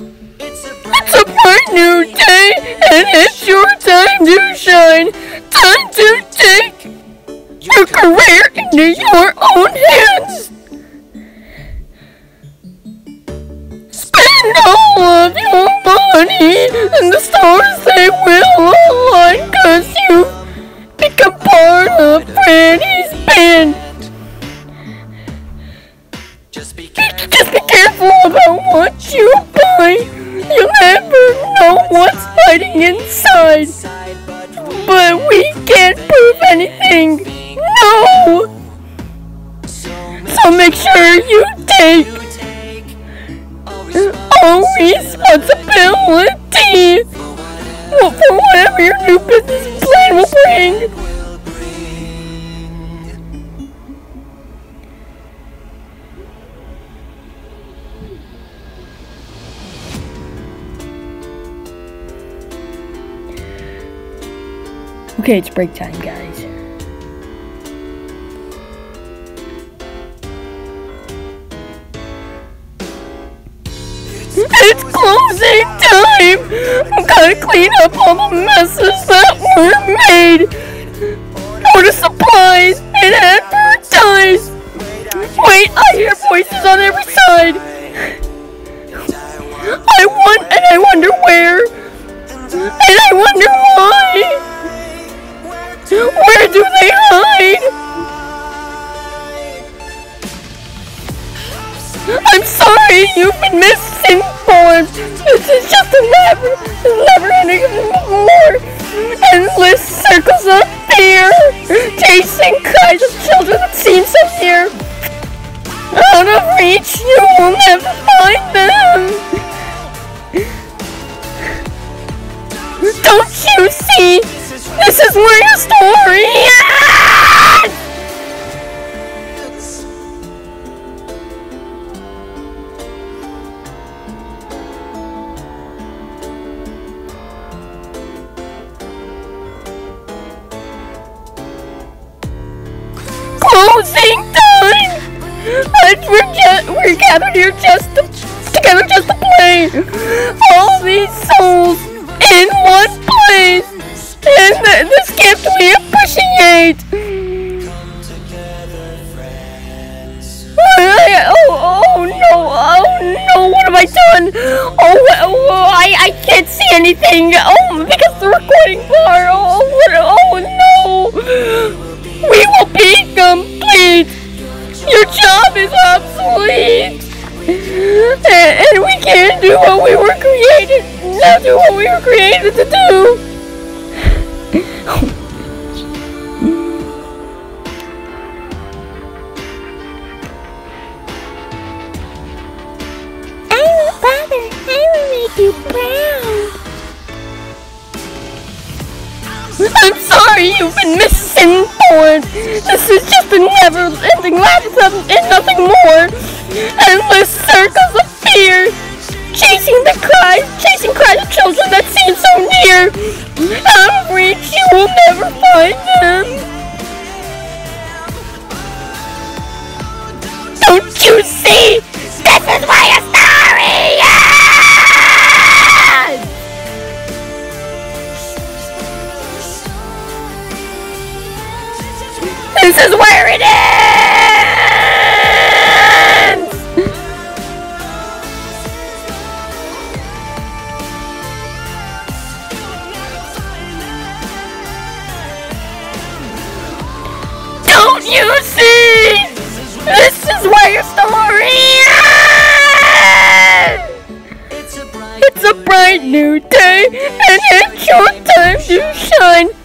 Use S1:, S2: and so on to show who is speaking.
S1: It's a bright new day, and it's your time to shine. Time to take your career into your own hands. Spend all of your money, and the stars they will align, cause you become part of Freddy's band.
S2: Just be
S1: hiding inside.
S2: but
S1: we can't prove anything. No! So make sure you take all responsibility for whatever your new business Okay, it's break time, guys. It's closing time! I gotta clean up all the messes that were made! Order supplies and advertise! Wait, I hear voices on every side! I want and I wonder where! And I wonder! Where do they hide? I'm sorry, you've been misinformed. This is just a never, never-ending more endless circles of fear, chasing cries of children that seem so near. Out of reach, you will never find them. Don't you see? This is your story! Closing time! And we're, ju- we're gathered here just to, together just to play. All these souls done? Oh, oh I, I can't see anything. Oh, because the recording bar. Oh, what, oh no. We will be complete. Your job is obsolete. And, and we can't do what we were created, not do what we were created to do. I'm you've been missing misinformed. This is just a never-ending labyrinth and nothing more. Endless circles of fear. Chasing the cries, chasing cries of children that seem so near. Of reach, you will never find them. Don't you see? This is your story This is where it ends! Don't you see? This is where your story ends!
S2: It's a bright
S1: new day, and it's your time to shine.